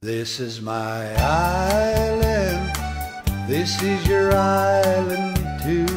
This is my island. This is your island too.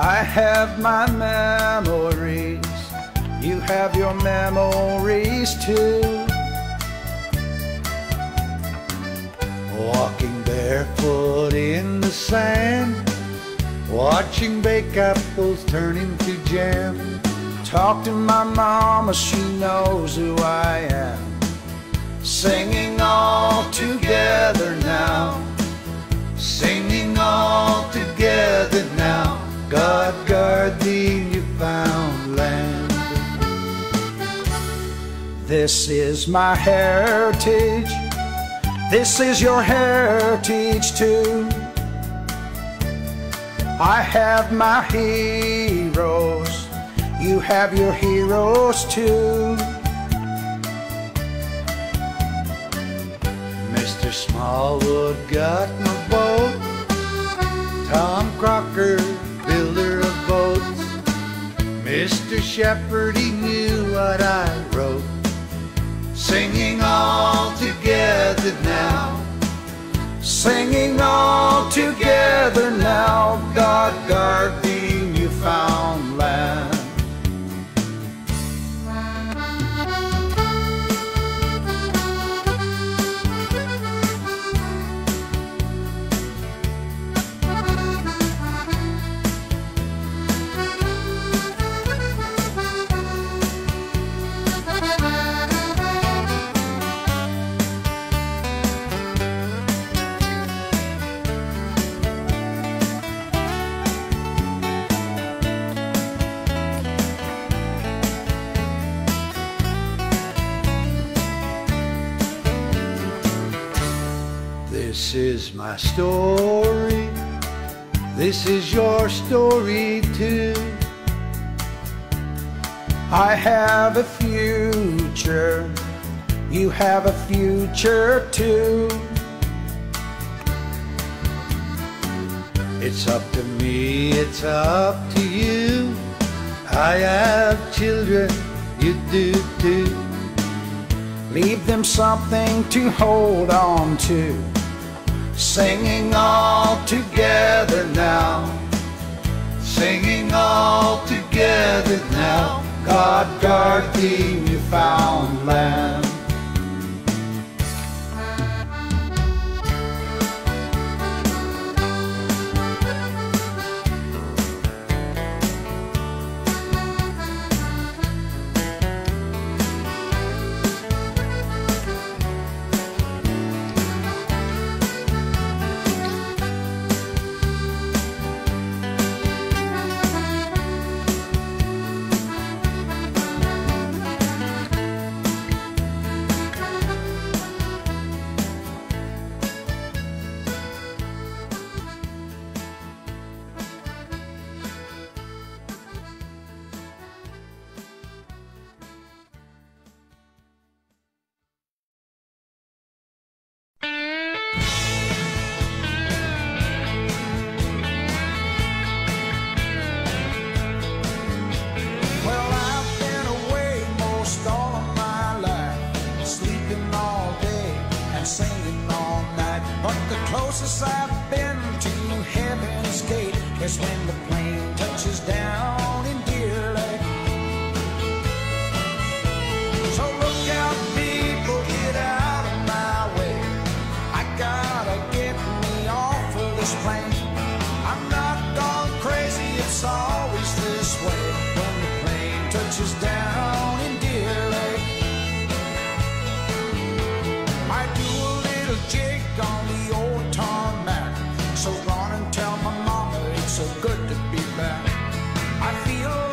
I have my memories. You have your memories too. Walking barefoot in the sand. Watching bakeapples turn into jam. Talk to my mama, she knows who I am. Singing all together now. Singing all together now. God guard thee, Newfoundland. This is my heritage. This is your heritage too. I have my heroes. You have your heroes too. Smallwood got my boat. Tom Crocker, builder of boats. Mr. Shepherd, he knew what I wrote. Singing all together now. Singing all together now. God guard my story. This is your story too. I have a future. You have a future too. It's up to me, it's up to you. I have children, you do too. Leave them something to hold on to. Singing all together now. Singing all together now. God guard thee, Newfoundland. Well, and singing all night. But the closest I've been to heaven's gate is when the plane touches down in Deer Lake. So look out, people, get out of my way. I gotta get me off of this plane. So good to be back. I feel